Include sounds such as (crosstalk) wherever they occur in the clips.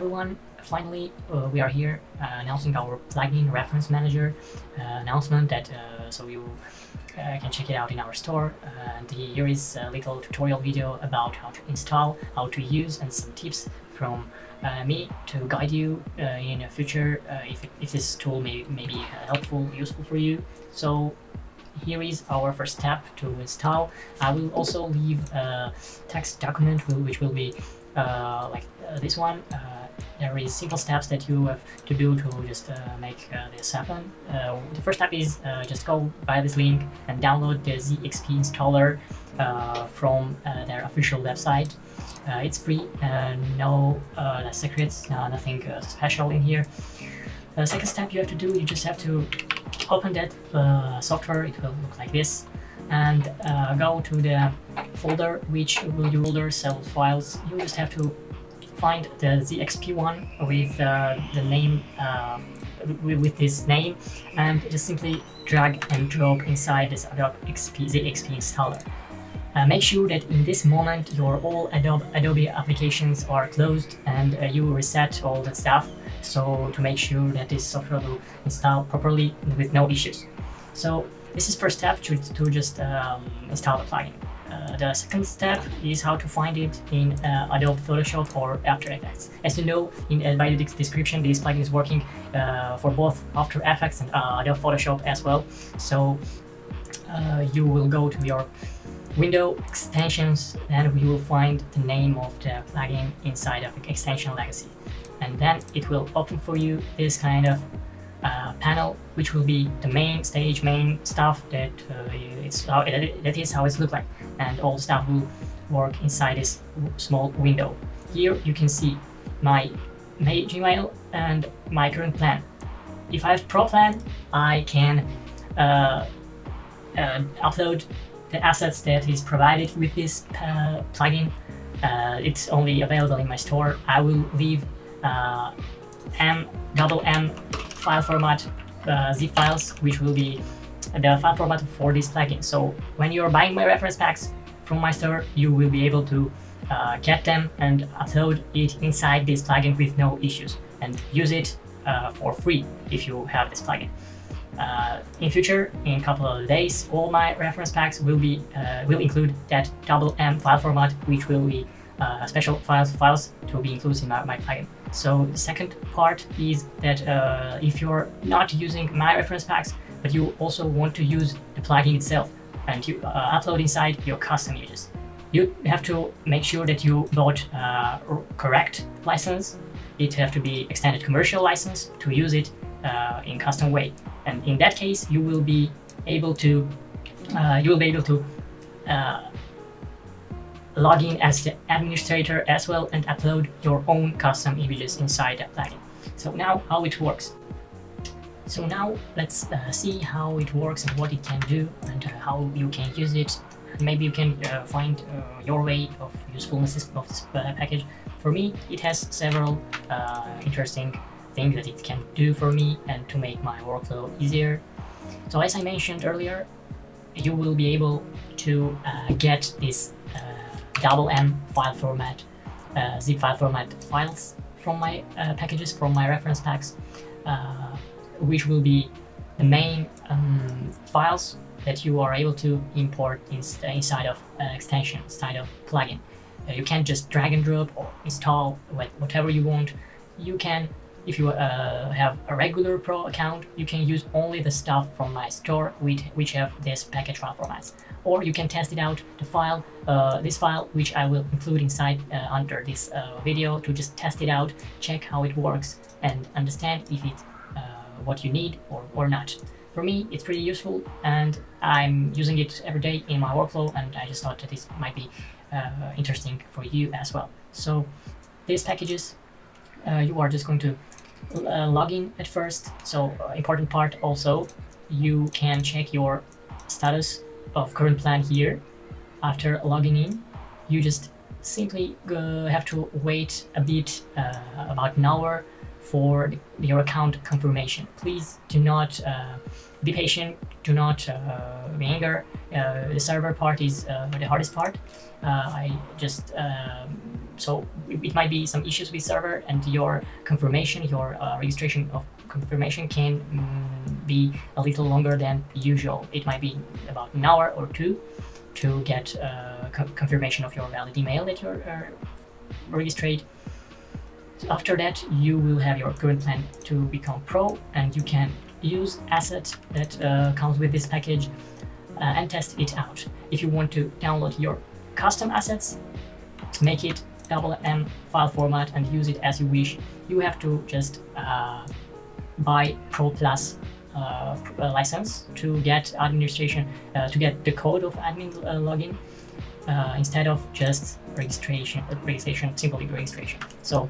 everyone, finally uh, we are here uh, announcing our plugin reference manager uh, announcement that uh, so you uh, can check it out in our store and here is a little tutorial video about how to install, how to use and some tips from me to guide you in the future if, it, if this tool may, may be helpful, useful for you. So here is our first step to install. I will also leave a text document which will be uh, like this one. Uh, there is simple steps that you have to do to just uh, make uh, this happen. Uh, the first step is just go by this link and download the ZXP installer from their official website. it's free, no secrets, nothing special in here. The second step you have to do, you just have to open that uh, software, it will look like this, and uh, go to the folder which will you folder save files. You just have to find the ZXP one with uh, the name uh, with this name and just simply drag and drop inside this Adobe XP, ZXP installer. Uh, make sure that in this moment your all Adobe, Adobe applications are closed and uh, you reset all that stuff so to make sure that this software will install properly with no issues. So this is first step to, to just um, install the plugin. Uh, the second step is how to find it in uh, Adobe Photoshop or After Effects. As you know, in uh, by the description, this plugin is working uh, for both After Effects and uh, Adobe Photoshop as well. So you will go to your window extensions and you will find the name of the plugin inside of extension legacy and then it will open for you this kind of uh, panel which will be the main stage main stuff that uh, it's how that is how it looks like and all stuff will work inside this small window. Here you can see my, my Gmail and my current plan. If I have pro plan I can uh, uh upload the assets that is provided with this uh, plugin. Uh, it's only available in my store. I will leave uh, M double M file format uh, zip files, which will be the file format for this plugin. So when you're buying my reference packs from my store, you will be able to uh, get them and upload it inside this plugin with no issues and use it uh, for free if you have this plugin. Uh, in future, in a couple of days, all my reference packs will be uh, will include that double M file format, which will be uh, special files files to be included in my, my plugin. So the second part is that uh, if you're not using my reference packs, but you also want to use the plugin itself and you uh, upload inside your custom images, you have to make sure that you bought uh, correct license. It have to be extended commercial license to use it uh, in custom way. And in that case, you will be able to uh, you will be able to uh, log in as the administrator as well and upload your own custom images inside that plugin. So now how it works. So now let's uh, see how it works and what it can do and uh, how you can use it. Maybe you can uh, find uh, your way of usefulness of this uh, package. For me, it has several uh, interesting things that it can do for me and to make my workflow easier. So as I mentioned earlier, you will be able to get this double M file format, uh, zip file format files from my uh, packages, from my reference packs, uh, which will be the main um, files that you are able to import in, inside of uh, extension, inside of plugin. Uh, you can't just drag and drop or install whatever you want. You can if you uh, have a regular Pro account, you can use only the stuff from my store which, which have this package file formats. Or you can test it out, the file, uh, this file, which I will include inside uh, under this uh, video to just test it out, check how it works, and understand if uh, what you need or, or not. For me, it's pretty useful, and I'm using it every day in my workflow, and I just thought that this might be uh, interesting for you as well. So, these packages uh, you are just going to uh, log in at first. So uh, important part also, you can check your status of current plan here. After logging in, you just simply have to wait a bit, uh, about an hour for your account confirmation. Please do not uh, be patient, do not uh, be angry. Uh, the server part is uh, the hardest part. I just um, so it might be some issues with server and your confirmation, your uh, registration of confirmation can mm, be a little longer than usual. It might be about an hour or two to get uh, co confirmation of your valid email that you're uh, registered. After that, you will have your current plan to become pro and you can use asset that uh, comes with this package uh, and test it out. If you want to download your custom assets, make it M file format and use it as you wish, you have to just uh, buy Pro Plus uh, uh, license to get administration, uh, to get the code of admin uh, login uh, instead of just registration, registration, simply registration. So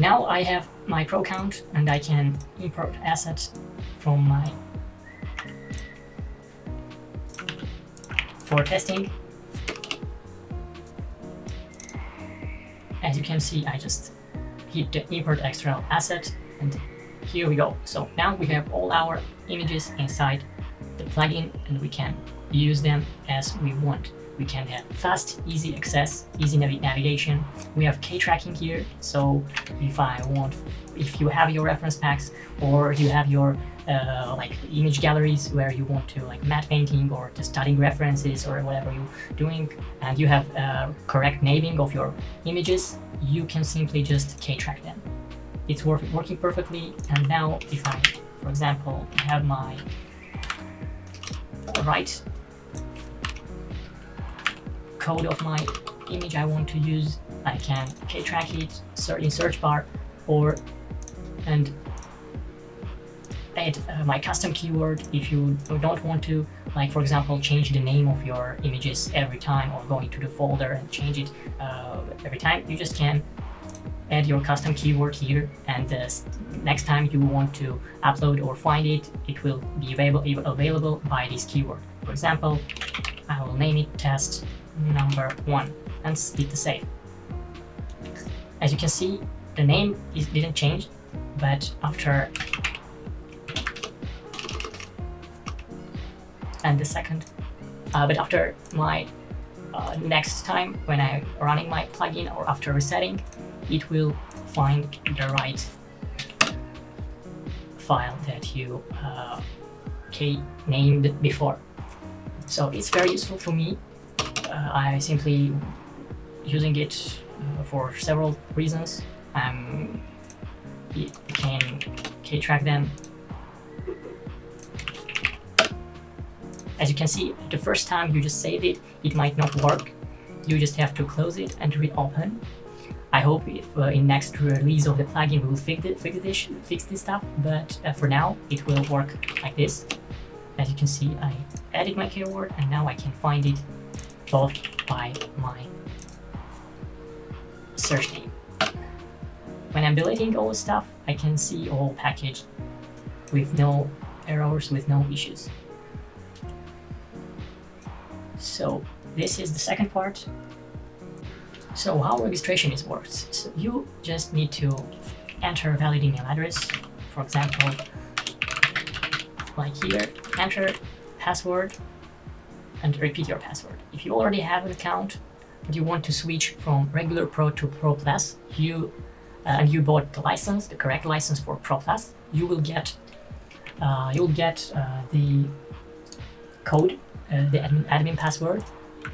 now I have my Pro account and I can import assets from my for testing as you can see, I just hit the import external asset and here we go. So now we have all our images inside the plugin and we can use them as we want. We can have fast, easy access, easy nav navigation. We have K-tracking here, so if I want, if you have your reference packs or you have your uh, like image galleries where you want to like matte painting or just studying references or whatever you're doing and you have uh, correct naming of your images, you can simply just K-track them. It's work working perfectly and now if I, for example, have my right code of my image I want to use, I can K-track it in search bar or and add uh, my custom keyword if you don't want to, like for example, change the name of your images every time or go into the folder and change it uh, every time. You just can add your custom keyword here and uh, next time you want to upload or find it, it will be available, available by this keyword. For example, I will name it test number one and hit the save. As you can see, the name is, didn't change, but after and the second. Uh, but after my uh, next time when I'm running my plugin or after resetting, it will find the right file that you uh, named before. So it's very useful for me. Uh, I simply using it uh, for several reasons. Um, it can K-track them As you can see, the first time you just save it, it might not work. You just have to close it and reopen. I hope if uh, in next release of the plugin we will fix, it, fix, this, fix this stuff, but uh, for now it will work like this. As you can see, I added my keyword and now I can find it both by my search name. When I'm deleting all stuff, I can see all package with no errors, with no issues. So this is the second part. So how registration is works. So you just need to enter a valid email address. For example, like here, enter password and repeat your password. If you already have an account but you want to switch from regular Pro to Pro Plus, you uh, and you bought the license, the correct license for Pro Plus, you will get uh, you'll get uh, the code uh, the admin, admin password,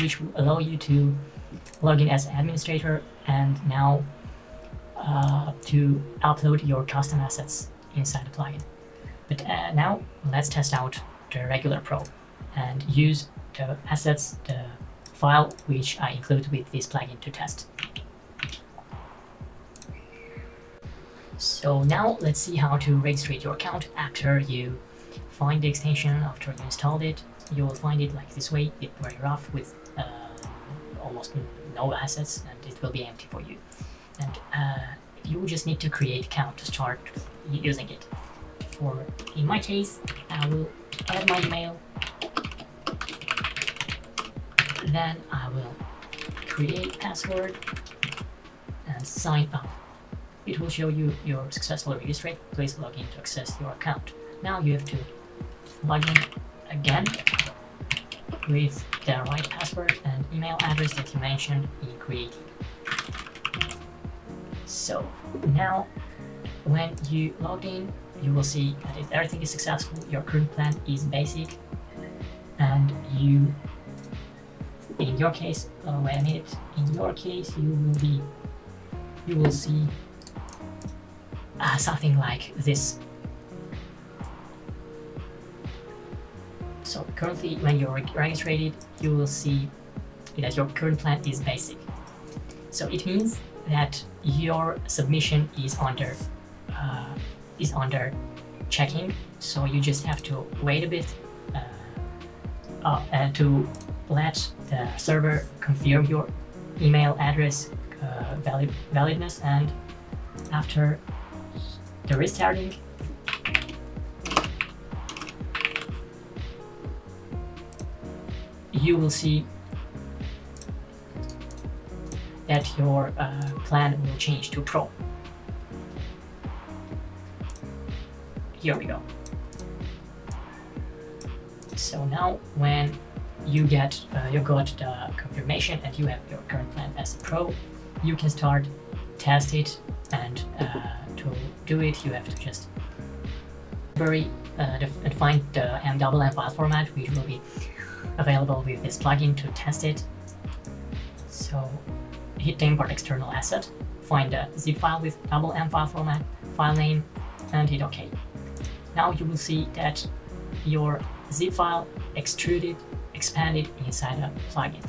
which will allow you to log in as administrator and now uh, to upload your custom assets inside the plugin. But now let's test out the regular Pro and use the assets, the file which I include with this plugin to test. So now let's see how to register your account after you find the extension, after you installed it, you will find it like this way, it's very rough with uh, almost no assets and it will be empty for you. And uh, you just need to create account to start using it. For in my case, I will add my email, then I will create password and sign up. It will show you your successful registration. Please log in to access your account. Now you have to log in again with the right password and email address that you mentioned in creating. So now when you log in, you will see that if everything is successful, your current plan is basic and you in your case, oh wait a minute, in your case you will be, you will see uh, something like this. So currently when you're registered, you will see that your current plan is basic. So it means that your submission is under uh, is under checking. So you just have to wait a bit uh, uh, to let the server confirm your email address uh, valid validness and after the restarting you will see that your uh, plan will change to Pro. Here we go. So now when you get uh, you got the confirmation and you have your current plan as a pro, you can start test it and uh, to do it you have to just very uh, and find the MWM file format which will be available with this plugin to test it. So hit the import external asset, find a zip file with double M file format, file name, and hit OK. Now you will see that your zip file extruded, expanded inside a plugin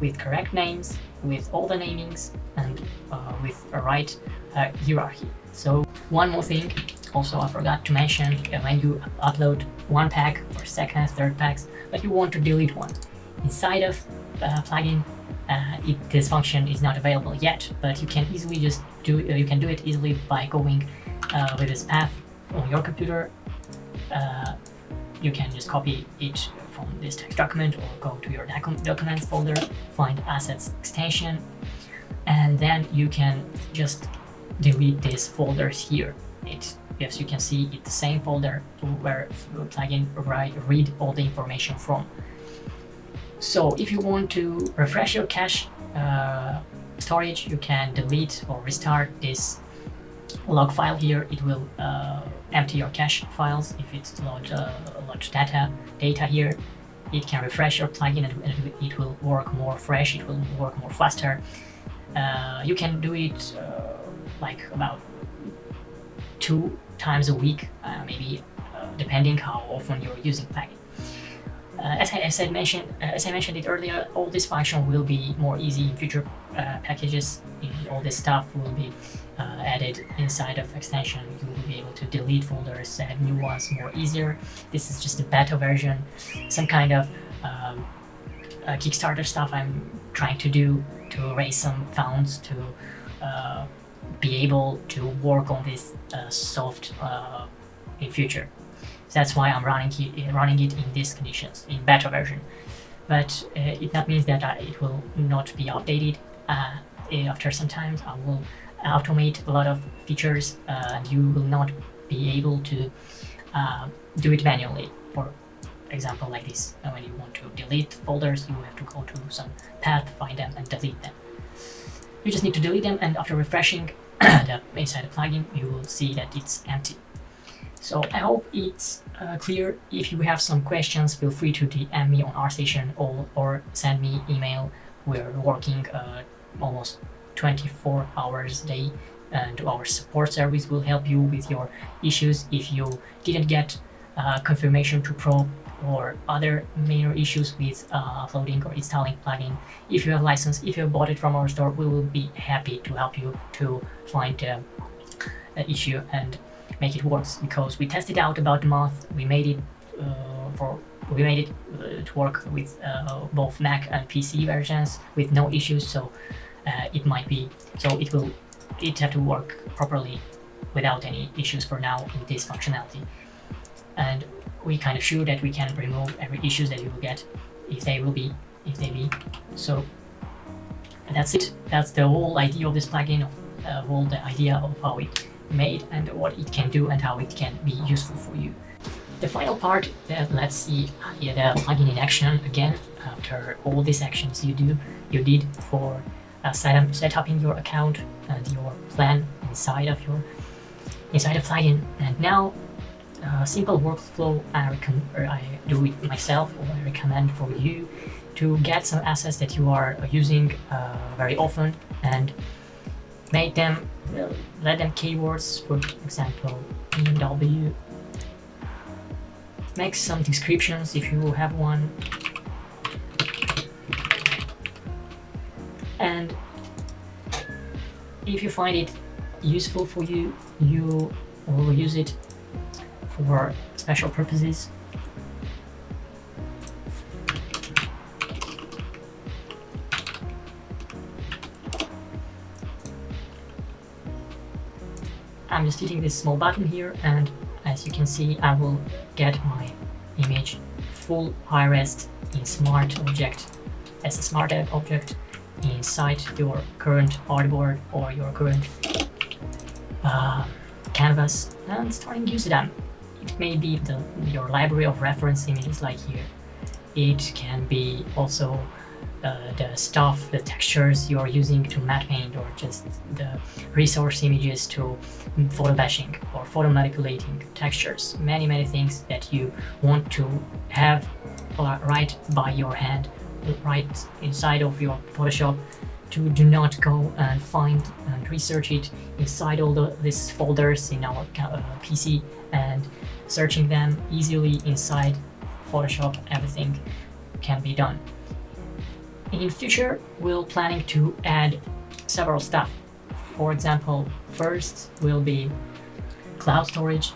with correct names, with all the namings, and uh, with a right uh, hierarchy. So one more thing, also I forgot to mention, uh, when you upload one pack or second, third packs, but you want to delete one. Inside of uh, plugin, uh, it, this function is not available yet, but you can easily just do uh, you can do it easily by going with this path on your computer. You can just copy it from this text document or go to your doc documents folder, find assets extension, and then you can just delete these folders here. It as you can see, it's the same folder where plugin write, read all the information from. So if you want to refresh your cache uh, storage, you can delete or restart this log file here. It will uh, empty your cache files if it's load, uh, load data, data here. It can refresh your plugin and it will work more fresh, it will work more faster. Uh, you can do it uh, like about two times a week, uh, maybe uh, depending how often you're using plugin. Uh, as, I, as, I, mentioned, uh, as I mentioned it earlier, all this function will be more easy in future packages. All this stuff will be added inside of extension. Be able to delete folders, add new ones more easier. This is just a beta version, some kind of um, Kickstarter stuff I'm trying to do to raise some funds to be able to work on this uh, soft uh, in future. That's why I'm running it, running it in these conditions, in beta version. But uh, it not means that it will not be updated. Uh, after some time, I will automate a lot of features uh, and you will not be able to uh, do it manually. For example, like this, when you want to delete folders, you have to go to some path, find them and delete them. You just need to delete them and after refreshing (coughs) the inside the plugin, you will see that it's empty. So I hope it's uh, clear. If you have some questions, feel free to DM me on ArtStation or, or send me email. We're working uh, almost 24 hours a day and our support service will help you with your issues if you didn't get uh, confirmation to Pro or other major issues with uh, uploading or installing plugin. If you have license, if you bought it from our store, we will be happy to help you to find uh, the issue and make it work because we tested out about a month. We made it uh, for we made it uh, to work with uh, both Mac and PC versions with no issues. So uh, it might be. So it will it have to work properly without any issues for now in this functionality. And we kind of sure that we can remove every issues that you will get if they will be if they be. So that's it. That's the whole idea of this plugin of uh, whole the idea of how it made and what it can do and how it can be useful for you. The final part that let's see uh, yeah, the plugin in action again. After all these actions you do you did for uh, set, up, set up in your account and your plan inside of your inside of plugin. And now, uh, simple workflow I, I do it myself or I recommend for you to get some assets that you are using uh, very often and make them let them keywords for example BMW make some descriptions if you have one if you find it useful for you you will use it for special purposes. I'm just hitting this small button here and as you can see I will get my image full high res in smart object as a smart object inside your current artboard or your current uh, canvas and starting using them. It may be the, your library of reference images like here. It can be also uh, the stuff, the textures you're using to matte paint or just the resource images to photo bashing or photo manipulating textures. Many, many things that you want to have uh, right by your hand, right inside of your Photoshop to do not go and find and research it inside all the, these folders in our uh, PC and searching them easily inside Photoshop, everything can be done. In future, we're planning to add several stuff. For example, first will be cloud storage.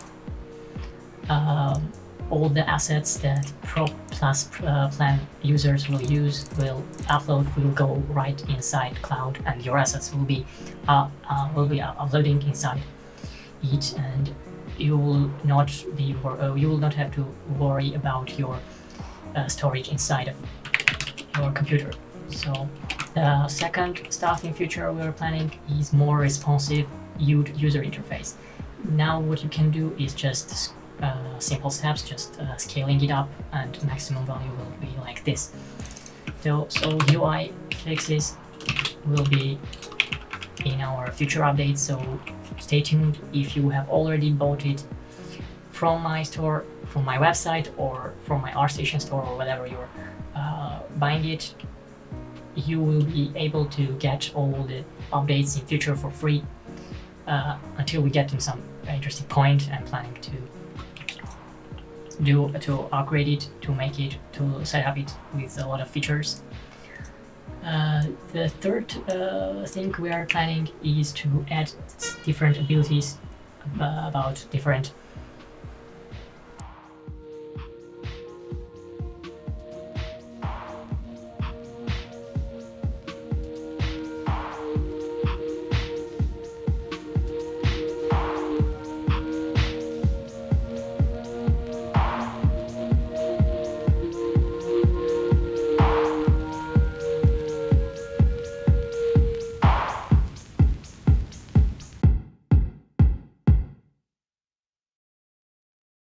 Um, all the assets that Pro Plus uh, plan users will use will upload will go right inside cloud, and your assets will be uh, uh, will be uploading inside it, and you will not be uh, you will not have to worry about your uh, storage inside of your computer. So the second stuff in future we're planning is more responsive user interface. Now what you can do is just uh, simple steps, just uh, scaling it up and maximum value will be like this. So, so UI fixes will be in our future updates, so stay tuned if you have already bought it from my store, from my website, or from my ArtStation store, or whatever you're uh, buying it you will be able to get all the updates in future for free uh, until we get to some interesting point and planning to do to upgrade it to make it to set up it with a lot of features. Uh, the third uh, thing we are planning is to add different abilities about different